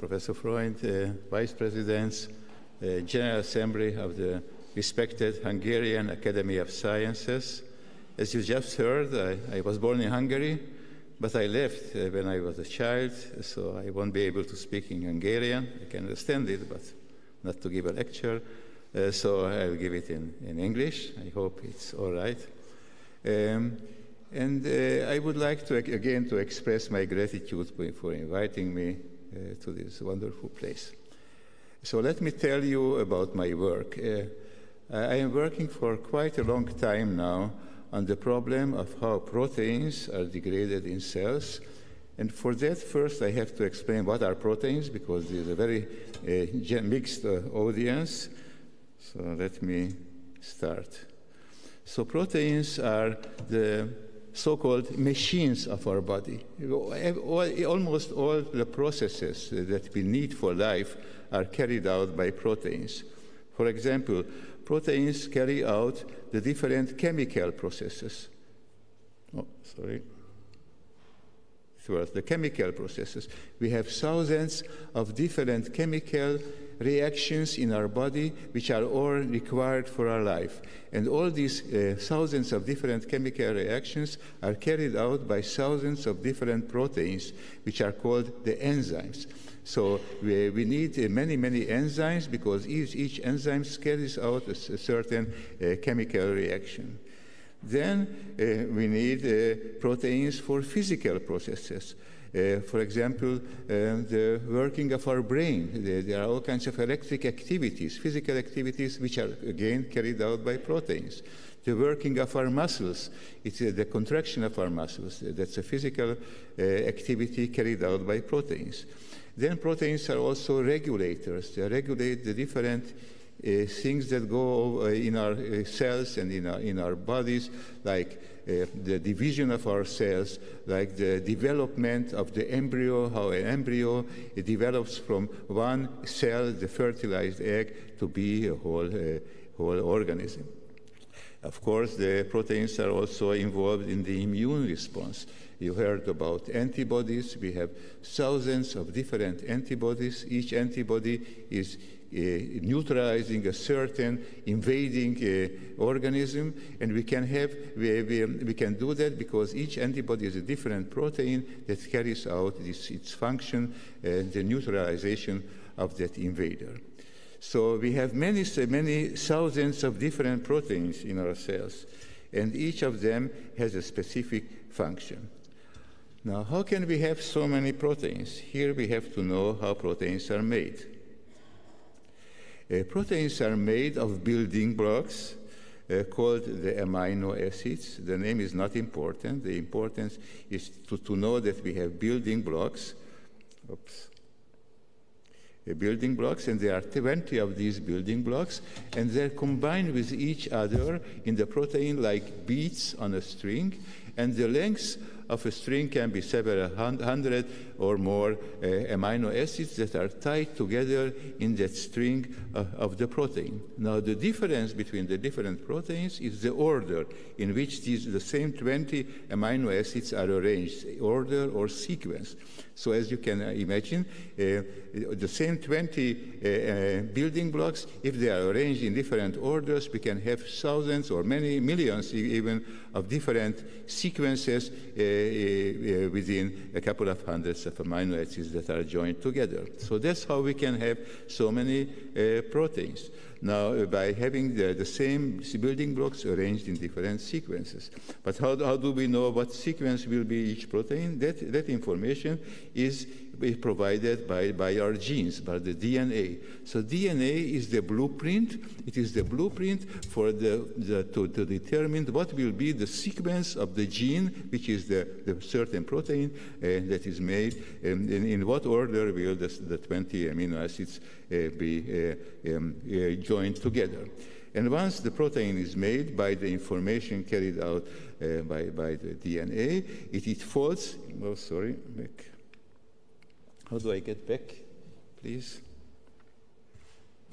Professor Freund, uh, Vice Presidents, uh, General Assembly of the respected Hungarian Academy of Sciences. As you just heard, I, I was born in Hungary, but I left uh, when I was a child, so I won't be able to speak in Hungarian. I can understand it, but not to give a lecture. Uh, so I'll give it in, in English. I hope it's all right. Um, and uh, I would like to again to express my gratitude for inviting me to this wonderful place. So let me tell you about my work. Uh, I am working for quite a long time now on the problem of how proteins are degraded in cells. And for that, first I have to explain what are proteins because there's a very uh, mixed uh, audience. So let me start. So proteins are the so-called machines of our body. Almost all the processes that we need for life are carried out by proteins. For example, proteins carry out the different chemical processes. Oh, sorry. Towards the chemical processes. We have thousands of different chemical reactions in our body which are all required for our life. And all these uh, thousands of different chemical reactions are carried out by thousands of different proteins which are called the enzymes. So we, we need uh, many, many enzymes because each, each enzyme carries out a, a certain uh, chemical reaction. Then uh, we need uh, proteins for physical processes. Uh, for example, uh, the working of our brain. There, are all kinds of electric activities, physical activities, which are again carried out by proteins. The working of our muscles, it's uh, the contraction of our muscles. That's a physical uh, activity carried out by proteins. Then proteins are also regulators. They regulate the different uh, things that go uh, in our uh, cells and in our, in our bodies, like uh, the division of our cells, like the development of the embryo, how an embryo develops from one cell, the fertilized egg, to be a whole, whole organism. Of course, the proteins are also involved in the immune response. You heard about antibodies. We have thousands of different antibodies. Each antibody is uh, neutralizing a certain invading uh, organism, and we can have we, we, we, can do that because each antibody is a different protein that carries out this, its function, uh, the neutralization of that invader. So we have many many thousands of different proteins in our cells, and each of them has a specific function. Now, how can we have so many proteins? Here we have to know how proteins are made. Uh, proteins are made of building blocks uh, called the amino acids. The name is not important. The importance is to, to know that we have building blocks. Oops. Uh, building blocks, and there are 20 of these building blocks, and they're combined with each other in the protein like beads on a string, and the length of a string can be several hundred or more uh, amino acids that are tied together in that string uh, of the protein. Now, the difference between the different proteins is the order in which these, the same 20 amino acids are arranged, order or sequence. So as you can uh, imagine, uh, the same 20 uh, uh, building blocks, if they are arranged in different orders, we can have thousands or many millions even of different sequences uh, uh, within a couple of hundreds of amino acids that are joined together. So that's how we can have so many uh, proteins. Now, by having the, the, same building blocks arranged in different sequences. But how, how do we know what sequence will be each protein? That, that information is provided by, by our genes, by the DNA. So DNA is the blueprint. It is the blueprint for the, the to, to, determine what will be the sequence of the gene, which is the, the certain protein uh, that is made, and, and, in what order will the, the 20 amino acids uh, be uh, um, uh, joined together. And once the protein is made by the information carried out uh, by, by the DNA, it, it folds, oh, sorry, back. How do I get back, please?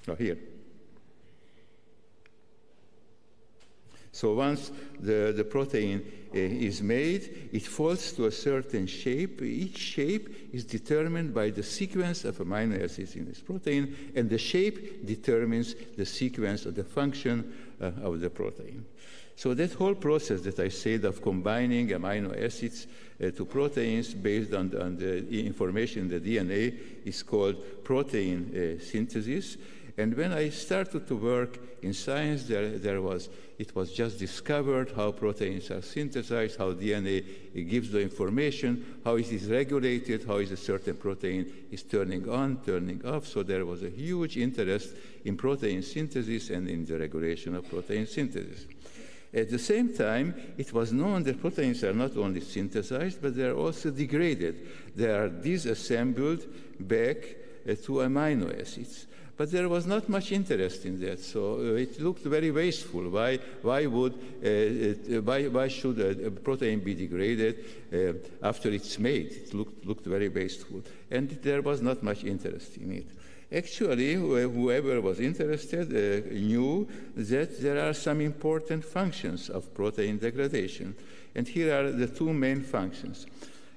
Oh, here. So once the, the protein uh, is made, it falls to a certain shape. Each shape is determined by the sequence of amino acids in this protein, and the shape determines the sequence of the function uh, of the protein. So that whole process that I said of combining amino acids uh, to proteins based on, on, the information in the DNA is called protein uh, synthesis. And when I started to work in science, there, there was, it was just discovered how proteins are synthesized, how DNA gives the information, how it is regulated, how is a certain protein is turning on, turning off. So there was a huge interest in protein synthesis and in the regulation of protein synthesis. At the same time, it was known that proteins are not only synthesized, but they are also degraded. They are disassembled back uh, to amino acids. But there was not much interest in that, so uh, it looked very wasteful. Why, why, would, uh, it, why, why should a, a, protein be degraded uh, after it's made? It looked, looked very wasteful. And there was not much interest in it. Actually, whoever was interested uh, knew that there are some important functions of protein degradation. And here are the two main functions.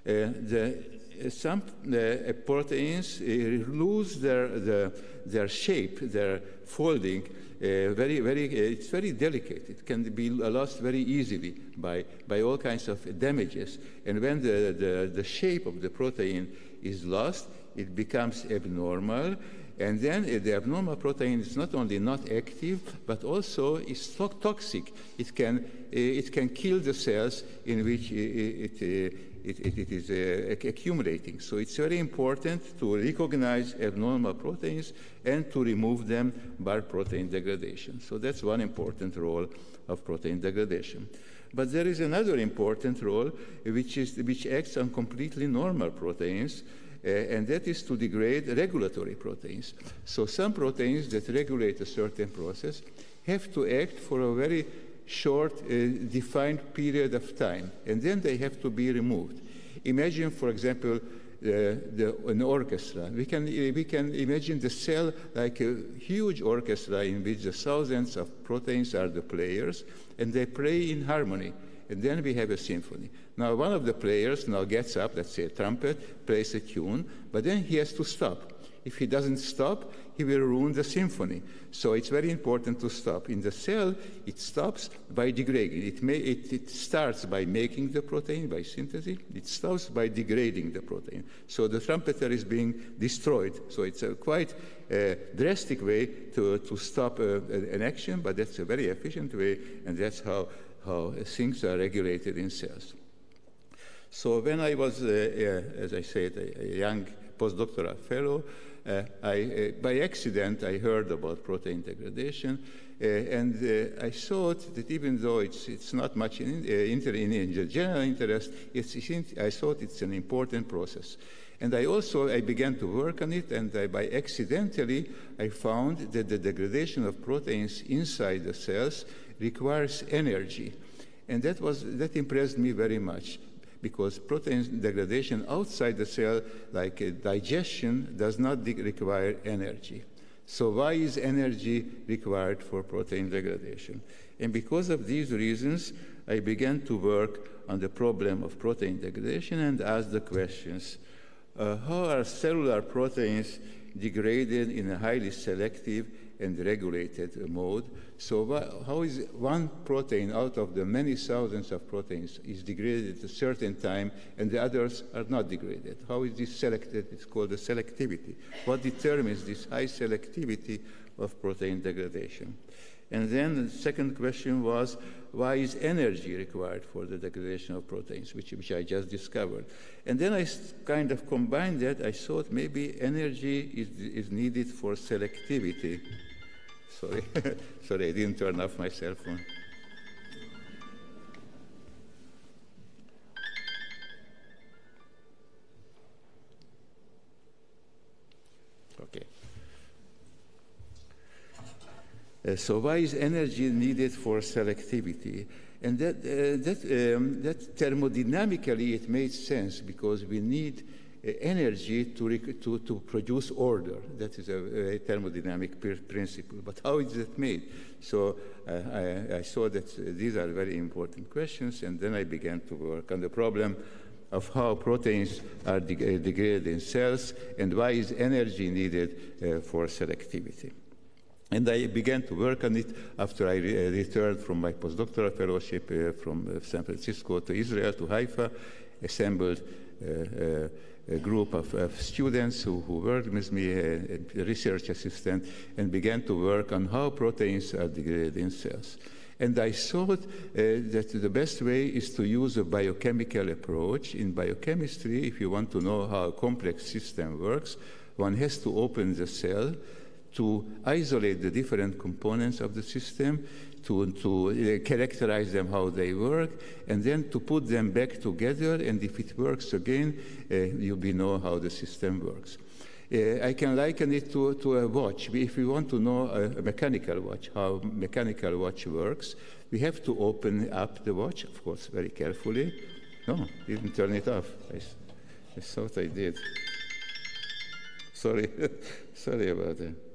Uh, the, some uh, proteins lose their, the, their shape, their folding, uh, very, very, uh, it's very delicate. It can be lost very easily by, by all kinds of damages. And when the, the, the shape of the protein is lost, it becomes abnormal. And then uh, the abnormal protein is not only not active, but also is toxic. It can, uh, it can kill the cells in which it, it, it, it is uh, accumulating. So it's very important to recognize abnormal proteins and to remove them by protein degradation. So that's one important role of protein degradation. But there is another important role which, is, which acts on completely normal proteins, uh, and that is to degrade regulatory proteins. So some proteins that regulate a certain process have to act for a very short, uh, defined period of time, and then they have to be removed. Imagine, for example, uh, the, an orchestra. We can, we can imagine the cell like a huge orchestra in which the thousands of proteins are the players, and they play in harmony. And then we have a symphony. Now, one of the players now gets up, let's say a trumpet, plays a tune, but then he has to stop. If he doesn't stop, he will ruin the symphony. So it's very important to stop. In the cell, it stops by degrading. It, may, it, it, starts by making the protein, by synthesis. It stops by degrading the protein. So the trumpeter is being destroyed. So it's a quite uh, drastic way to, to stop uh, an action, but that's a very efficient way, and that's how, how things are regulated in cells. So when I was, uh, as I said, a, a young postdoctoral fellow, uh, I, uh, by accident, I heard about protein degradation, uh, and uh, I thought that even though it's, it's not much in, uh, inter, in, general interest, it's, I thought it's an important process. And I also I began to work on it, and I, by accidentally I found that the degradation of proteins inside the cells requires energy, and that was that impressed me very much because protein degradation outside the cell, like uh, digestion, does not require energy. So why is energy required for protein degradation? And because of these reasons, I began to work on the problem of protein degradation and ask the questions, uh, how are cellular proteins degraded in a highly selective and regulated mode. So how is one protein out of the many thousands of proteins is degraded at a certain time and the others are not degraded? How is this selected? It's called the selectivity. What determines this high selectivity of protein degradation? And then the second question was, why is energy required for the degradation of proteins, which, which I just discovered? And then I kind of combined that. I thought maybe energy is, is needed for selectivity. Sorry, sorry, I didn't turn off my cell phone. Okay. Uh, so why is energy needed for selectivity? And that, uh, that, um, that thermodynamically it made sense because we need energy to, to, to produce order. That is a, a thermodynamic principle. But how is that made? So uh, I, I, saw that these are very important questions, and then I began to work on the problem of how proteins are de degraded in cells and why is energy needed uh, for selectivity. And I began to work on it after I re returned from my postdoctoral fellowship uh, from uh, San Francisco to Israel to Haifa, assembled uh, a group of, of students who, who, worked with me, a, a, research assistant, and began to work on how proteins are degraded in cells. And I thought uh, that the best way is to use a biochemical approach. In biochemistry, if you want to know how a complex system works, one has to open the cell to isolate the different components of the system, to, to uh, characterize them how they work, and then to put them back together, and if it works again, uh, you will know how the system works. Uh, I can liken it to, to a watch. If we want to know a, mechanical watch, how mechanical watch works, we have to open up the watch, of course, very carefully. No, didn't turn it off. I, I thought I did. Sorry, sorry about that.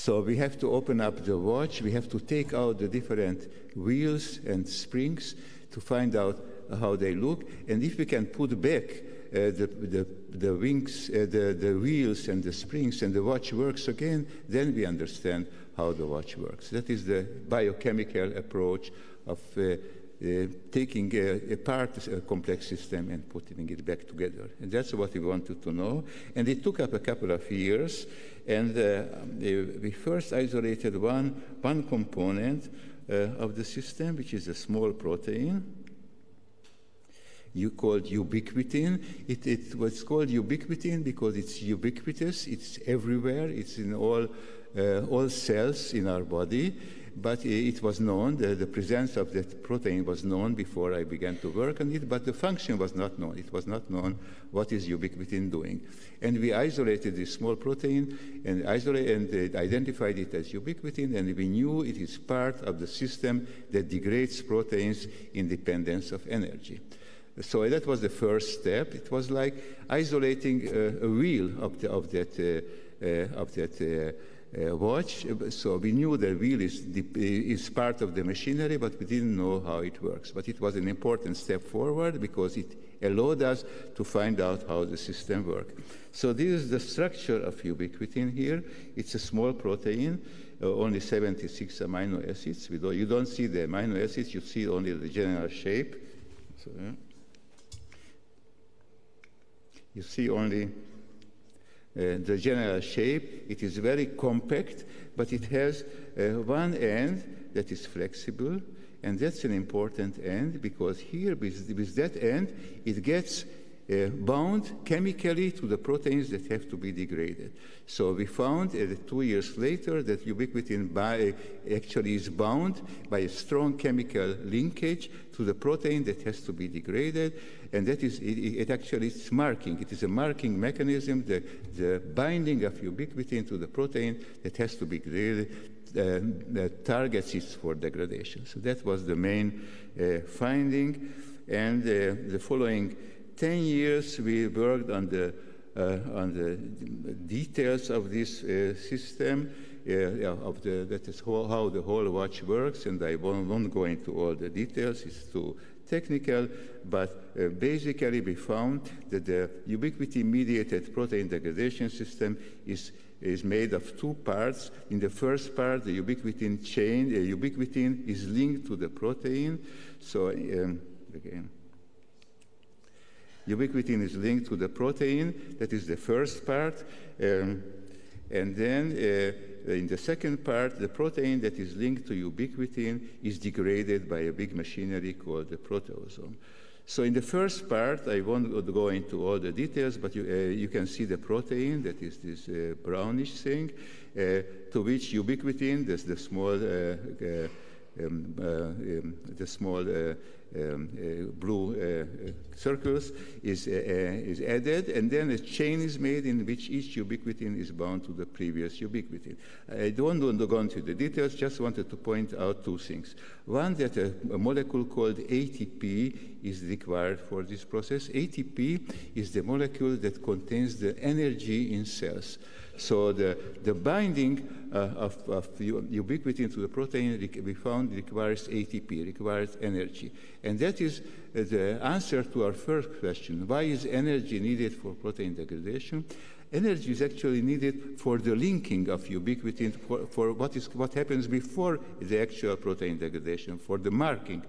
So we have to open up the watch, we have to take out the different wheels and springs to find out how they look. And if we can put back uh, the, the, the wings, uh, the, the wheels and the springs and the watch works again, then we understand how the watch works. That is the biochemical approach of uh, uh, taking apart a complex system and putting it back together. And that's what we wanted to know. And it took up a couple of years. And uh, we first isolated one, one component uh, of the system, which is a small protein. You called ubiquitin. It, it, was called ubiquitin because it's ubiquitous. It's everywhere. It's in all, uh, all cells in our body but it was known, the, the, presence of that protein was known before I began to work on it, but the function was not known. It was not known what is ubiquitin doing. And we isolated this small protein and, isolate, and uh, identified it as ubiquitin, and we knew it is part of the system that degrades proteins independence of energy. So that was the first step. It was like isolating uh, a wheel of, of that, uh, uh of that uh, uh, watch. So we knew the wheel is, is part of the machinery, but we didn't know how it works. But it was an important step forward because it allowed us to find out how the system works. So this is the structure of ubiquitin here. It's a small protein, uh, only 76 amino acids. Don't, you don't see the amino acids, you see only the general shape. So, yeah. You see only uh, the general shape. It is very compact, but it has uh, one end that is flexible, and that's an important end because here, with, with that end, it gets uh, bound chemically to the proteins that have to be degraded. So we found uh, two years later that ubiquitin by, actually is bound by a strong chemical linkage to the protein that has to be degraded, and that is, it, it actually is marking. It is a marking mechanism, the, the binding of ubiquitin to the protein that has to be degraded uh, that targets it for degradation. So that was the main uh, finding. And uh, the following 10 years we worked on the, uh, on the details of this uh, system, uh, of the, that is how, how, the whole watch works, and I won't, won't, go into all the details, it's too technical, but uh, basically we found that the ubiquitin-mediated protein degradation system is is made of two parts. In the first part, the ubiquitin chain, the ubiquitin is linked to the protein. So um, again, Ubiquitin is linked to the protein, that is the first part. Um, and then uh, in the second part, the protein that is linked to ubiquitin is degraded by a big machinery called the proteasome. So in the first part, I won't go into all the details, but you, uh, you can see the protein, that is this uh, brownish thing, uh, to which ubiquitin, that's the small, uh, uh, um, uh, um, the small uh, um, uh, blue circles is, is added, and then a chain is made in which each ubiquitin is bound to the previous ubiquitin. I don't want to go into the details, just wanted to point out two things. One, that a, a molecule called ATP is required for this process. ATP is the molecule that contains the energy in cells. So the, the binding uh, of, of ubiquitin to the protein we found requires ATP, requires energy. And that is uh, the answer to our first question. Why is energy needed for protein degradation? Energy is actually needed for the linking of ubiquitin for, for what, is, what happens before the actual protein degradation, for the marking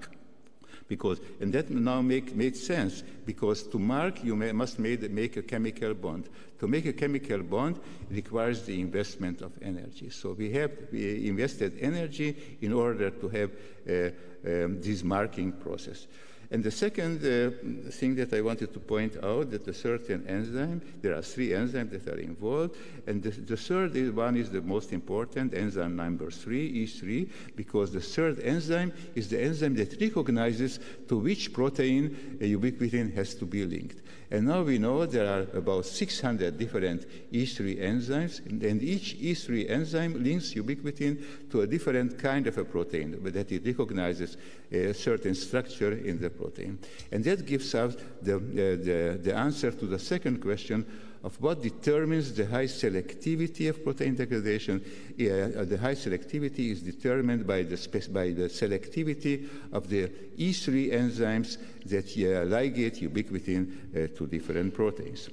because and that now make made sense because to mark you may, must made, make a chemical bond. To make a chemical bond requires the investment of energy. So we have we invested energy in order to have uh, um, this marking process. And the second uh, thing that I wanted to point out that a certain enzyme, there are three enzymes that are involved, and the, the third is, one is the most important, enzyme number three, E3, because the third enzyme is the enzyme that recognizes to which protein a ubiquitin has to be linked. And now we know there are about 600 different E3 enzymes, and each E3 enzyme links ubiquitin to a different kind of a protein, but that it recognizes a certain structure in the protein. And that gives us the, uh, the, the answer to the second question of what determines the high selectivity of protein degradation. Uh, the high selectivity is determined by the, by the selectivity of the E3 enzymes that uh, ligate ubiquitin uh, to different proteins.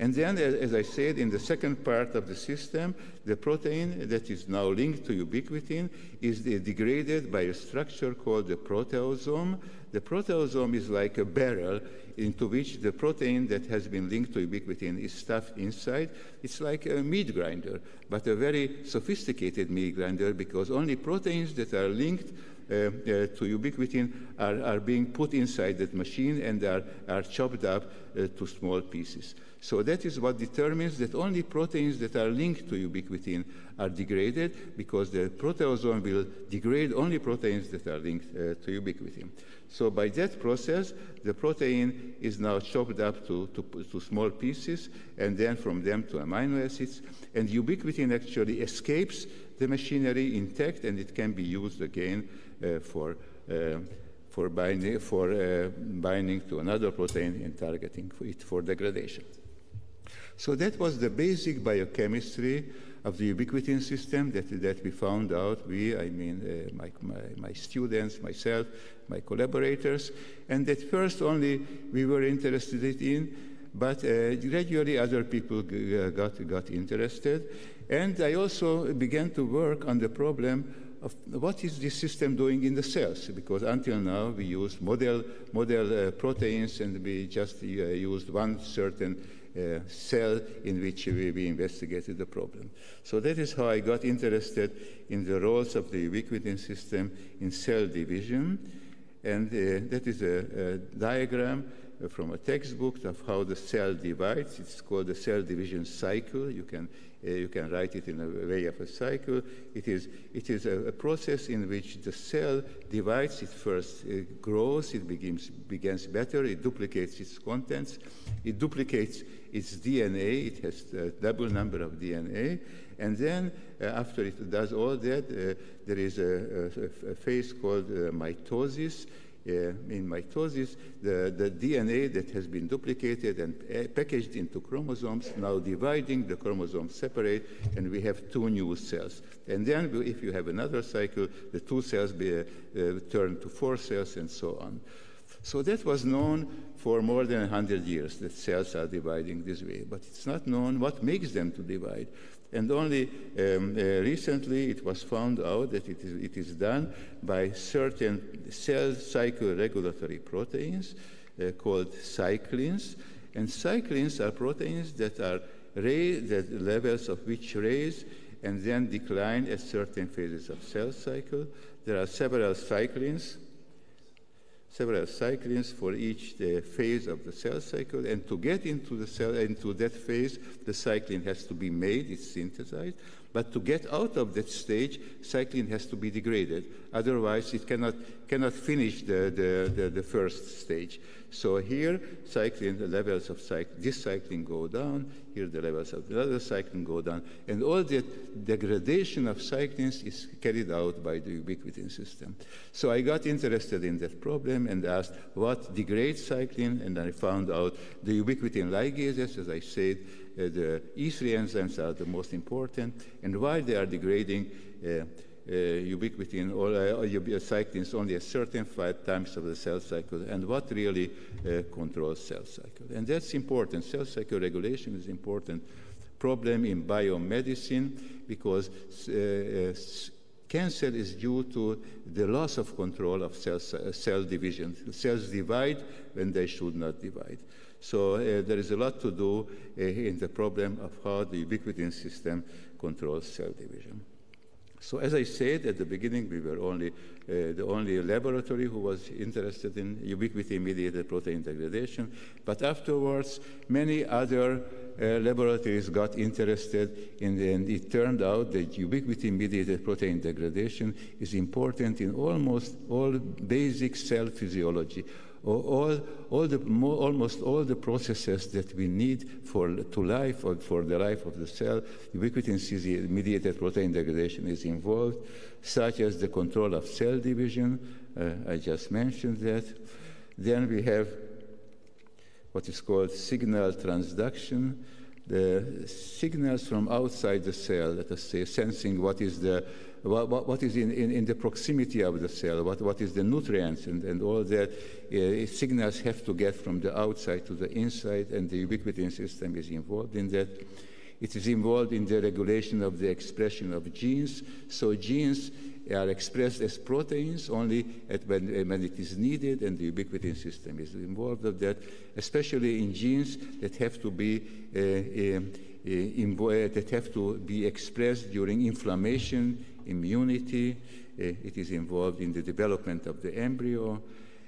And then, as I said, in the second part of the system, the protein that is now linked to ubiquitin is degraded by a structure called the proteasome. The proteasome is like a barrel into which the protein that has been linked to ubiquitin is stuffed inside. It's like a meat grinder, but a very sophisticated meat grinder because only proteins that are linked to ubiquitin are, are being put inside that machine and are, are chopped up uh, to small pieces. So that is what determines that only proteins that are linked to ubiquitin are degraded because the proteasome will degrade only proteins that are linked uh, to ubiquitin. So by that process, the protein is now chopped up to, to, to, small pieces and then from them to amino acids. And ubiquitin actually escapes the machinery intact and it can be used again uh, for, uh, for, binding, for uh, binding to another protein and targeting it for degradation. So that was the basic biochemistry of the ubiquitin system that, that we found out, we, I mean, uh, my, my, my, students, myself, my collaborators, and that first only we were interested in, but uh, gradually other people uh, got, got interested. And I also began to work on the problem of what is this system doing in the cells? Because until now we used model, model uh, proteins and we just uh, used one certain uh, cell in which we, we, investigated the problem. So that is how I got interested in the roles of the ubiquitin system in cell division. And uh, that is a, a diagram from a textbook of how the cell divides. It's called the cell division cycle. You can, uh, you can write it in a way of a cycle. It is, it is a, a process in which the cell divides. It first uh, grows, it begins, begins better, it duplicates its contents, it duplicates its DNA, it has a double number of DNA, and then uh, after it does all that, uh, there is a, a, a phase called uh, mitosis, in mitosis, the, the DNA that has been duplicated and uh, packaged into chromosomes, now dividing, the chromosomes separate, and we have two new cells. And then if you have another cycle, the two cells be, uh, turn to four cells and so on. So that was known for more than 100 years, that cells are dividing this way. But it's not known what makes them to divide. And only um, uh, recently it was found out that it is, it is done by certain cell cycle regulatory proteins uh, called cyclins. And cyclins are proteins that are raised, the levels of which raise and then decline at certain phases of cell cycle. There are several cyclins several cyclins for each uh, phase of the cell cycle. And to get into the cell into that phase, the cyclin has to be made, it's synthesized. But to get out of that stage, cyclin has to be degraded. Otherwise, it cannot, cannot finish the, the, the, the first stage. So here, cyclin, the levels of cyclin, this cyclin go down, here the levels of the other cyclin go down, and all the degradation of cyclins is carried out by the ubiquitin system. So I got interested in that problem and asked what degrades cyclin, and I found out the ubiquitin ligases, as I said, the E3 enzymes are the most important, and why they are degrading uh, uh, ubiquitin or uh, cyclins only a certain five times of the cell cycle, and what really uh, controls cell cycle. And that's important. Cell cycle regulation is important problem in biomedicine because uh, cancer is due to the loss of control of cell, cell division. Cells divide when they should not divide. So uh, there is a lot to do uh, in the problem of how the ubiquitin system controls cell division. So as I said at the beginning, we were only uh, the only laboratory who was interested in ubiquitin-mediated protein degradation. But afterwards, many other uh, laboratories got interested in, and it turned out that ubiquitin-mediated protein degradation is important in almost all basic cell physiology all, all the, almost all the processes that we need for to life or for the life of the cell, ubiquitin-mediated protein degradation is involved, such as the control of cell division. Uh, I just mentioned that. Then we have what is called signal transduction, the signals from outside the cell, let us say, sensing what is the what, what is in, in, in, the proximity of the cell, what, what is the nutrients and, and all that uh, signals have to get from the outside to the inside, and the ubiquitin system is involved in that. It is involved in the regulation of the expression of genes. So genes are expressed as proteins only when, when, it is needed, and the ubiquitin system is involved of that, especially in genes that have to be uh, uh, that have to be expressed during inflammation, immunity. Uh, it is involved in the development of the embryo,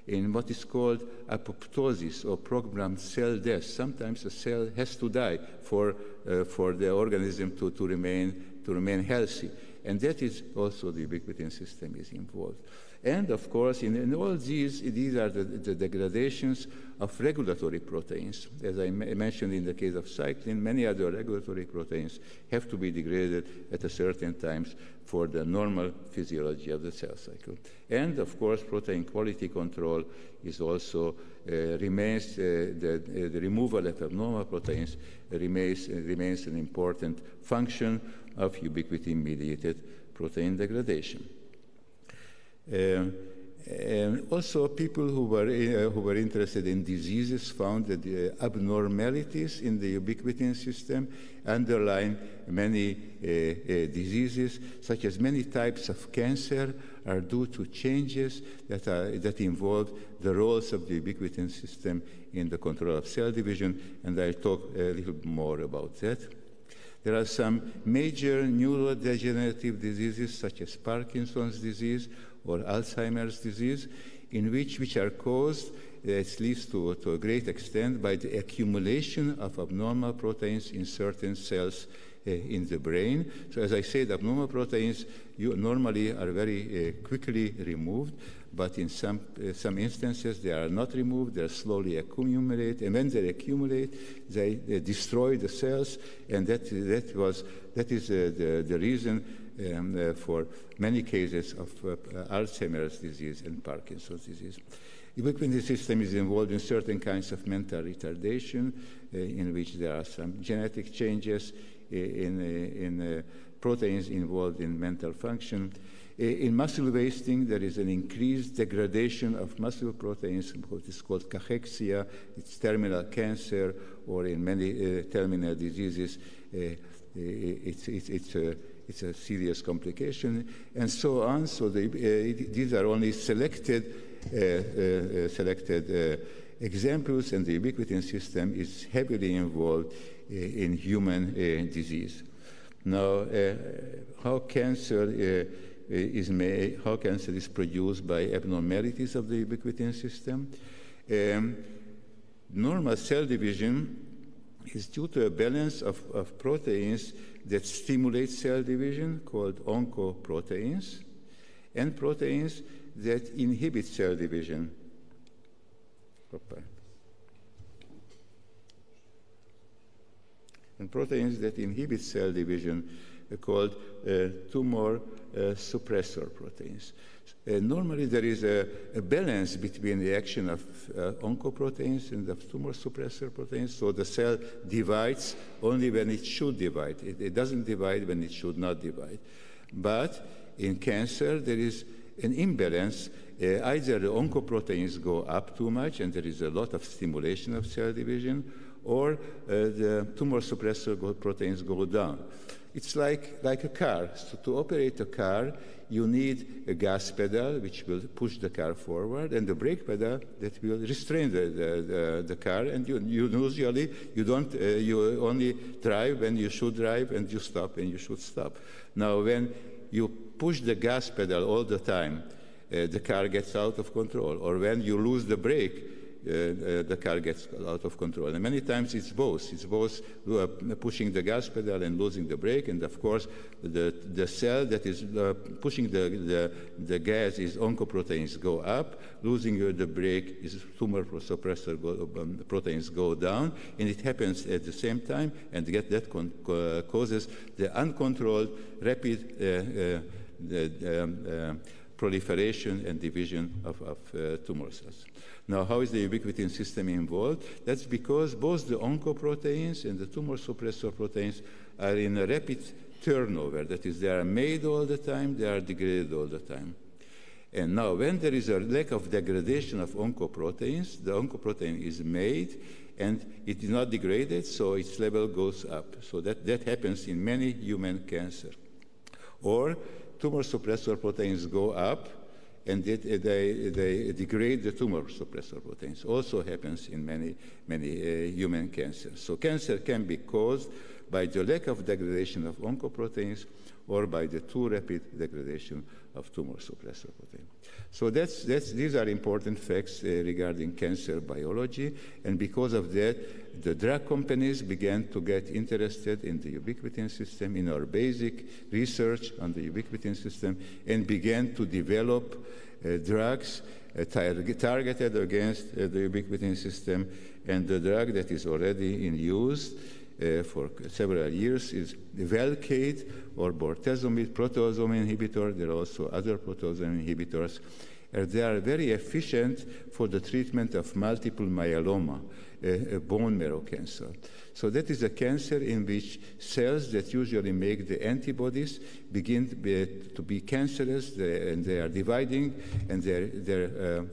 in what is called apoptosis or programmed cell death. Sometimes a cell has to die for, uh, for the organism to, to, remain, to remain healthy. And that is also the ubiquitin system is involved. And of course, in, in all these, these are the, the, degradations of regulatory proteins. As I mentioned in the case of cyclin, many other regulatory proteins have to be degraded at a certain times for the normal physiology of the cell cycle. And of course, protein quality control is also uh, remains, uh, the, uh, the, removal of abnormal proteins remains, remains an important function of ubiquitin-mediated protein degradation. Um, and also, people who were, uh, who were interested in diseases found that the abnormalities in the ubiquitin system underline many uh, uh, diseases, such as many types of cancer are due to changes that, are, that involve the roles of the ubiquitin system in the control of cell division, and I'll talk a little more about that. There are some major neurodegenerative diseases, such as Parkinson's disease or Alzheimer's disease, in which, which are caused, at least to, to a great extent, by the accumulation of abnormal proteins in certain cells uh, in the brain. So as I said, abnormal proteins you normally are very uh, quickly removed, but in some, uh, some instances they are not removed, they slowly accumulate, and when they accumulate, they, they destroy the cells, and that, that, was, that is the, the reason um, uh, for many cases of uh, Alzheimer's disease and Parkinson's disease. The ubiquitin system is involved in certain kinds of mental retardation, uh, in which there are some genetic changes in, in proteins involved in mental function. In muscle wasting, there is an increased degradation of muscle proteins, what is called cachexia, it's terminal cancer, or in many uh, terminal diseases, uh, it's, it's, it's a it's a serious complication, and so on. So they, uh, these are only selected, uh, uh, selected examples, and the ubiquitin system is heavily involved Uh, in human uh, disease. Now, uh, how cancer is made, how cancer is produced by abnormalities of the ubiquitin system. Um, normal cell division is due to a balance of, of proteins that stimulate cell division called oncoproteins and proteins that inhibit cell division. And proteins that inhibit cell division called uh, tumor uh, suppressor proteins. Uh, normally, there is a, a, balance between the action of uh, oncoproteins and the tumor suppressor proteins, so the cell divides only when it should divide. It, it doesn't divide when it should not divide. But in cancer, there is an imbalance. Uh, either the oncoproteins go up too much and there is a lot of stimulation of cell division, or uh, the tumor suppressor proteins go down. It's like, like a car. So to operate a car, you need a gas pedal which will push the car forward and the brake pedal that will restrain the, the, the, the car. And you, you, usually you don't, uh, you only drive when you should drive and you stop when you should stop. Now when you push the gas pedal all the time, uh, the car gets out of control. Or when you lose the brake, the car gets out of control. And many times it's both. It's both uh, pushing the gas pedal and losing the brake. And of course, the, the cell that is pushing the, the, the gas is oncoproteins go up, losing the brake is tumor suppressor go, um, proteins go down. And it happens at the same time, and get that causes the uncontrolled rapid the, um, proliferation and division of, of uh, tumor cells. Now, how is the ubiquitin system involved? That's because both the oncoproteins and the tumor suppressor proteins are in a rapid turnover. That is, they are made all the time, they are degraded all the time. And now, when there is a lack of degradation of oncoproteins, the oncoprotein is made and it is not degraded, so its level goes up. So that, that happens in many human cancer. Or tumor suppressor proteins go up, and they, they degrade the tumor suppressor proteins. Also happens in many, many uh, human cancers. So cancer can be caused by the lack of degradation of oncoproteins or by the too rapid degradation of tumor suppressor protein. So that's, that's, these are important facts uh, regarding cancer biology, and because of that, the drug companies began to get interested in the ubiquitin system, in our basic research on the ubiquitin system, and began to develop uh, drugs uh, targeted against uh, the ubiquitin system, and the drug that is already in use uh, for several years is Velcade or bortezomib proteasome inhibitor. There are also other proteasome inhibitors. And they are very efficient for the treatment of multiple myeloma, a, a bone marrow cancer. So that is a cancer in which cells that usually make the antibodies begin to be, cancerous, and they are dividing, and they're, they're uh,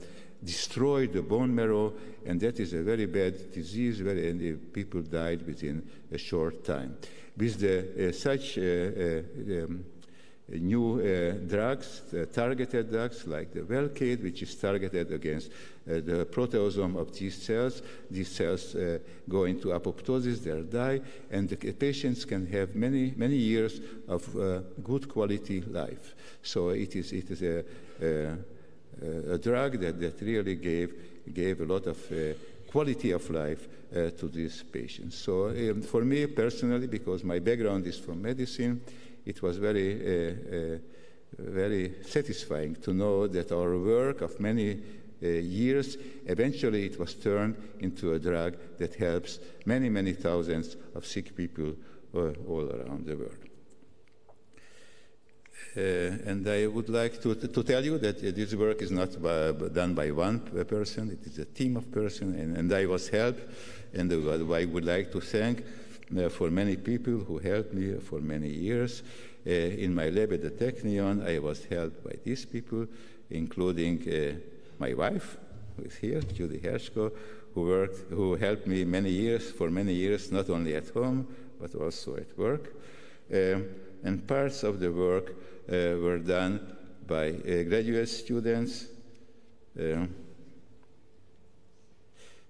destroy the bone marrow, and that is a very bad disease, where and people died within a short time. With the, uh, such uh, uh um, new uh, drugs, targeted drugs like the Velcade, which is targeted against uh, the proteasome of these cells. These cells uh, go into apoptosis, they die, and the patients can have many, many years of good quality life. So it is, it is a, a uh, a drug that, that really gave, gave a lot of uh, quality of life uh, to these patients. So um, for me personally, because my background is from medicine, it was very, very satisfying to know that our work of many uh, years, eventually it was turned into a drug that helps many, many thousands of sick people uh, all around the world. Uh, and I would like to, to tell you that uh, this work is not by, done by one person, it is a team of persons, and, and I was helped. And uh, I would like to thank for many people who helped me for many years. in my lab at the Technion, I was helped by these people, including my wife, who is here, Judy Hershko, who worked, who helped me many years, for many years, not only at home, but also at work. Um, and parts of the work uh, were done by uh, graduate students, uh,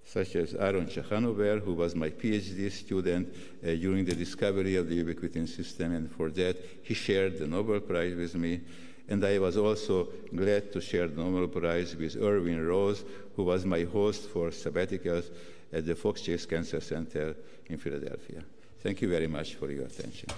such as Aaron Ciechanover, who was my PhD student uh, during the discovery of the ubiquitin system, and for that he shared the Nobel Prize with me. And I was also glad to share the Nobel Prize with Irwin Rose, who was my host for sabbaticals at the Fox Chase Cancer Center in Philadelphia. Thank you very much for your attention.